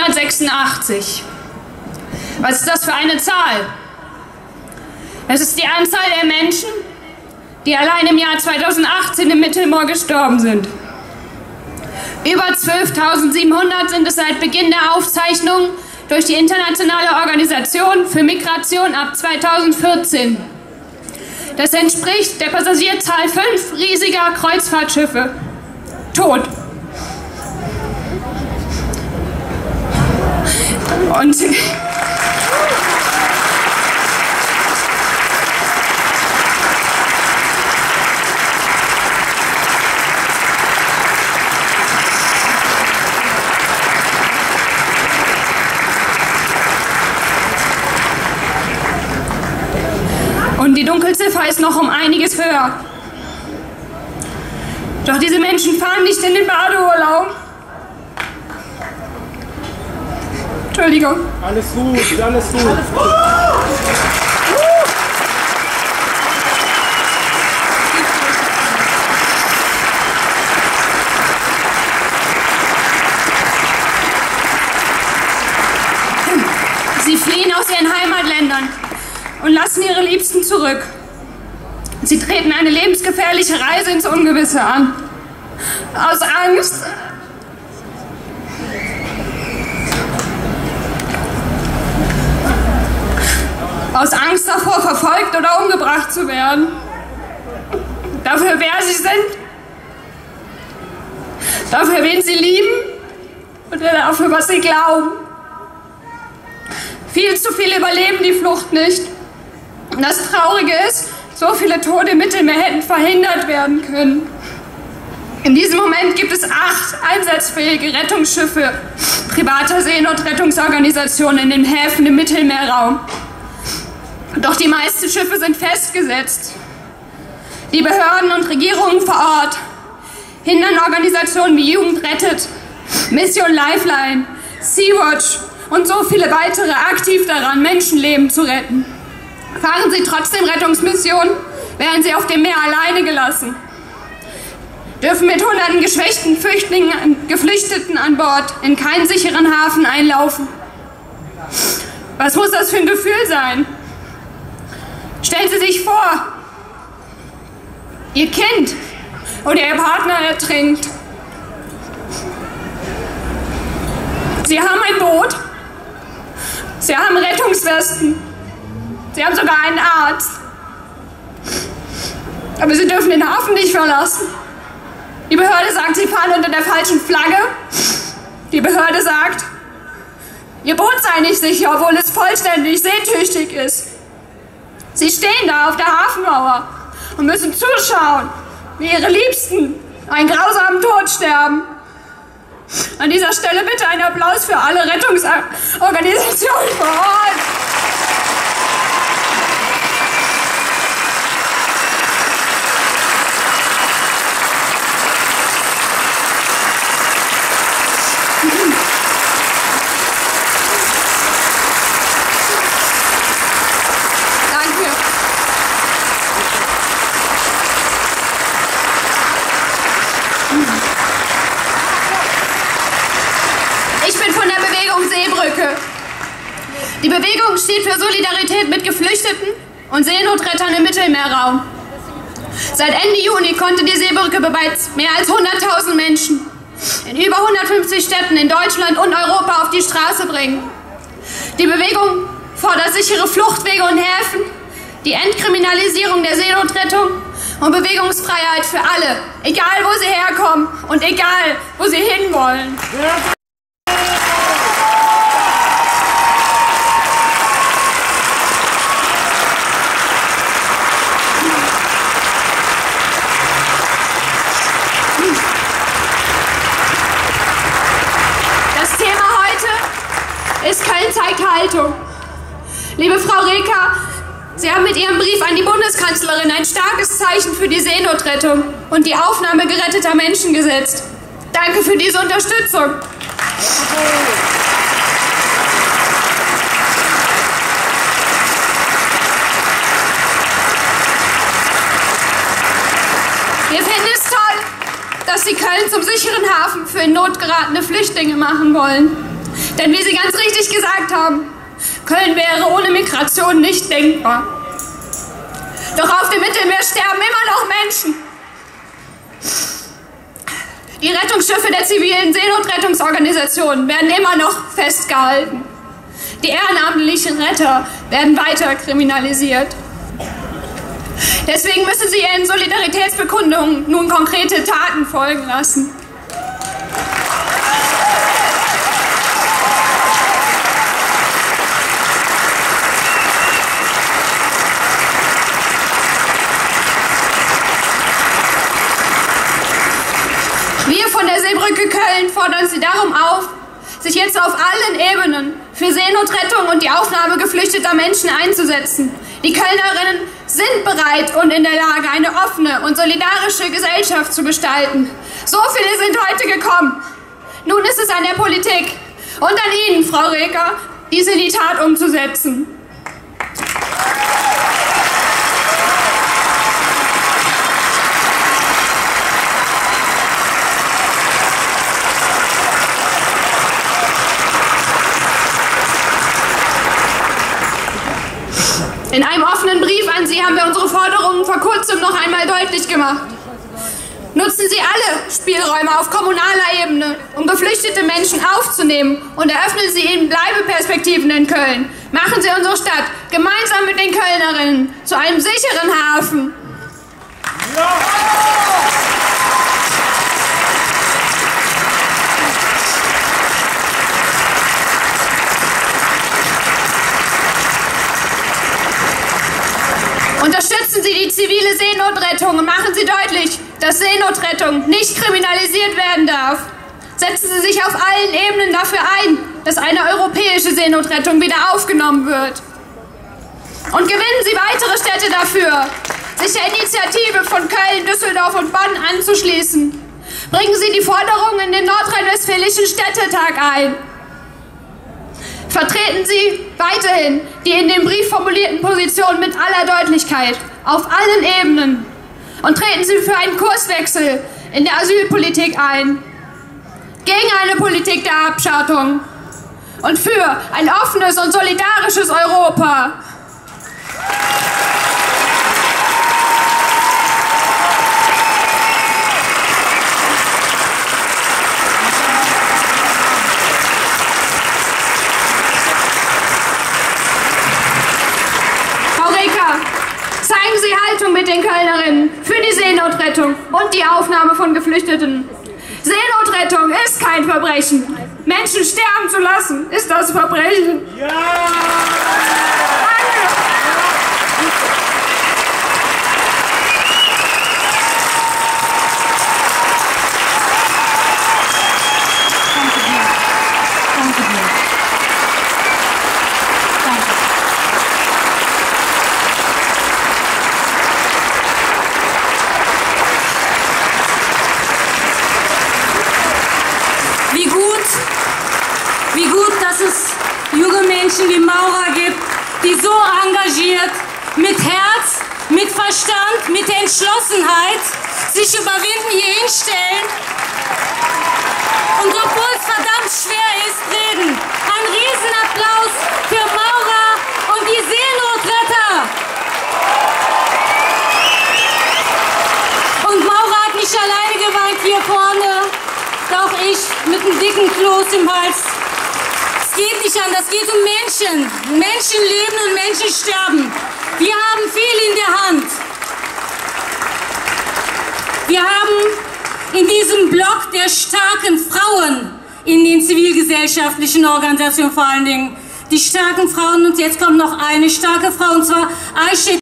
1586. Was ist das für eine Zahl? Das ist die Anzahl der Menschen, die allein im Jahr 2018 im Mittelmeer gestorben sind. Über 12.700 sind es seit Beginn der Aufzeichnung durch die Internationale Organisation für Migration ab 2014. Das entspricht der Passagierzahl fünf riesiger Kreuzfahrtschiffe. Tot. Und die Dunkelziffer ist noch um einiges höher. Doch diese Menschen fahren nicht in den Badeurlaub. Entschuldigung. Alles gut, alles gut. Alles gut. Sie fliehen aus ihren Heimatländern und lassen ihre Liebsten zurück. Sie treten eine lebensgefährliche Reise ins Ungewisse an. Aus Angst. Aus Angst davor, verfolgt oder umgebracht zu werden. Dafür, wer sie sind. Dafür, wen sie lieben. Und dafür, was sie glauben. Viel zu viele überleben die Flucht nicht. Und das Traurige ist, so viele Tote im Mittelmeer hätten verhindert werden können. In diesem Moment gibt es acht einsatzfähige Rettungsschiffe privater Seenotrettungsorganisationen in den Häfen im Mittelmeerraum. Doch die meisten Schiffe sind festgesetzt. Die Behörden und Regierungen vor Ort hindern Organisationen wie Jugend rettet, Mission Lifeline, Sea-Watch und so viele weitere aktiv daran, Menschenleben zu retten. Fahren sie trotzdem Rettungsmissionen, werden sie auf dem Meer alleine gelassen. Dürfen mit hunderten geschwächten Flüchtlingen, Geflüchteten an Bord in keinen sicheren Hafen einlaufen. Was muss das für ein Gefühl sein? Stellen Sie sich vor, Ihr Kind oder Ihr Partner ertrinkt. Sie haben ein Boot, Sie haben Rettungswesten, Sie haben sogar einen Arzt. Aber Sie dürfen den Hafen nicht verlassen. Die Behörde sagt, Sie fahren unter der falschen Flagge. Die Behörde sagt, Ihr Boot sei nicht sicher, obwohl es vollständig seetüchtig ist. Sie stehen da auf der Hafenmauer und müssen zuschauen, wie Ihre Liebsten einen grausamen Tod sterben. An dieser Stelle bitte einen Applaus für alle Rettungsorganisationen vor Ort. Danke. Ich bin von der Bewegung Seebrücke. Die Bewegung steht für Solidarität mit Geflüchteten und Seenotrettern im Mittelmeerraum. Seit Ende Juni konnte die Seebrücke bereits mehr als 100.000 Menschen in über 150 Städten in Deutschland und Europa auf die Straße bringen. Die Bewegung fordert sichere Fluchtwege und Häfen, die Entkriminalisierung der Seenotrettung und Bewegungsfreiheit für alle, egal wo sie herkommen und egal wo sie hinwollen. Das Thema heute ist Köln zeigt Haltung. Liebe Frau Reker, Sie haben mit Ihrem Brief an die Bundeskanzlerin ein starkes Zeichen für die Seenotrettung und die Aufnahme geretteter Menschen gesetzt. Danke für diese Unterstützung. Wir finden es toll, dass Sie Köln zum sicheren Hafen für in Not geratene Flüchtlinge machen wollen. Denn wie Sie ganz richtig gesagt haben, Köln wäre ohne Migration nicht denkbar. Doch auf dem Mittelmeer sterben immer noch Menschen. Die Rettungsschiffe der zivilen Seenotrettungsorganisationen werden immer noch festgehalten. Die ehrenamtlichen Retter werden weiter kriminalisiert. Deswegen müssen sie ihren Solidaritätsbekundungen nun konkrete Taten folgen lassen. Wir von der Köln fordern Sie darum auf, sich jetzt auf allen Ebenen für Seenotrettung und die Aufnahme geflüchteter Menschen einzusetzen. Die Kölnerinnen sind bereit und in der Lage, eine offene und solidarische Gesellschaft zu gestalten. So viele sind heute gekommen. Nun ist es an der Politik und an Ihnen, Frau Reker, dies in die Tat umzusetzen. In einem offenen Brief an Sie haben wir unsere Forderungen vor kurzem noch einmal deutlich gemacht. Nutzen Sie alle Spielräume auf kommunaler Ebene, um geflüchtete Menschen aufzunehmen und eröffnen Sie ihnen Bleibeperspektiven in Köln. Machen Sie unsere Stadt gemeinsam mit den Kölnerinnen zu einem sicheren Hafen. Ja. Unterstützen Sie Seenotrettung und machen Sie deutlich, dass Seenotrettung nicht kriminalisiert werden darf. Setzen Sie sich auf allen Ebenen dafür ein, dass eine europäische Seenotrettung wieder aufgenommen wird. Und gewinnen Sie weitere Städte dafür, sich der Initiative von Köln, Düsseldorf und Bonn anzuschließen. Bringen Sie die Forderungen in den Nordrhein-Westfälischen Städtetag ein. Vertreten Sie weiterhin die in dem Brief formulierten Positionen mit aller Deutlichkeit auf allen Ebenen und treten Sie für einen Kurswechsel in der Asylpolitik ein, gegen eine Politik der Abschattung und für ein offenes und solidarisches Europa. Haltung mit den Kölnerinnen für die Seenotrettung und die Aufnahme von Geflüchteten. Seenotrettung ist kein Verbrechen. Menschen sterben zu lassen, ist das Verbrechen. Ja! Menschen wie Maurer gibt, die so engagiert, mit Herz, mit Verstand, mit Entschlossenheit sich überwinden, hier hinstellen und obwohl es verdammt schwer ist, reden. Ein Riesenapplaus für Maurer und die Seenotretter. Und Maurer hat nicht alleine geweint hier vorne, doch ich mit einem dicken Kloß im Hals an, das geht um Menschen. Menschen leben und Menschen sterben. Wir haben viel in der Hand. Wir haben in diesem Block der starken Frauen in den zivilgesellschaftlichen Organisationen vor allen Dingen die starken Frauen und jetzt kommt noch eine starke Frau und zwar Aisha